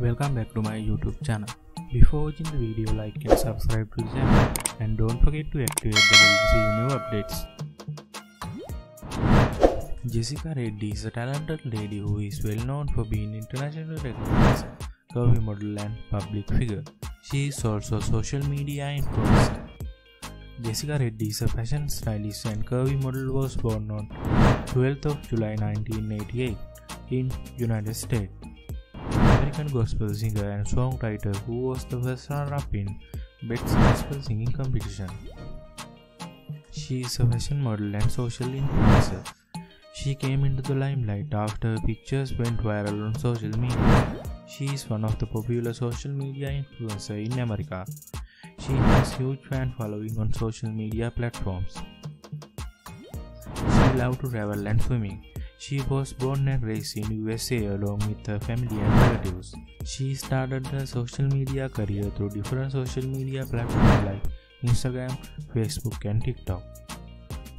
Welcome back to my YouTube channel. Before watching the video, like and subscribe to the channel and don't forget to activate the bell to see new updates. Jessica Reddy is a talented lady who is well known for being internationally recognized curvy model and public figure. She is also a social media influencer. Jessica Reddy is a fashion stylist and curvy model was born on 12th of July 1988 in United States. American gospel singer and songwriter who was the first runner-up in BET's gospel singing competition. She is a fashion model and social influencer. She came into the limelight after her pictures went viral on social media. She is one of the popular social media influencers in America. She has huge fan following on social media platforms. She loves to travel and swimming. She was born and raised in USA along with her family and relatives. She started her social media career through different social media platforms like Instagram, Facebook and TikTok.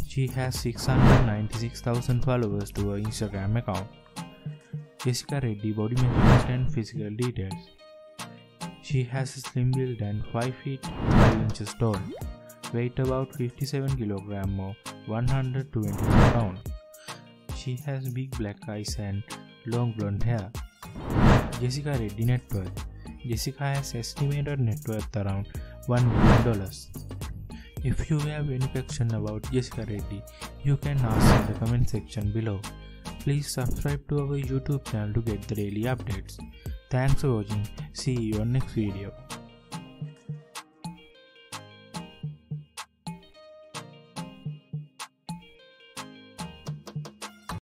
She has 696,000 followers to her Instagram account. Jessica Reddy body measurements and physical details. She has a slim build and 5 feet 5 inches tall, weight about 57 kg or 120 pounds. She has big black eyes and long blonde hair. Jessica Reddy net worth. Jessica has estimated net worth around $1 million. If you have any question about Jessica Reddy, you can ask in the comment section below. Please subscribe to our YouTube channel to get the daily updates. Thanks for watching. See you on next video.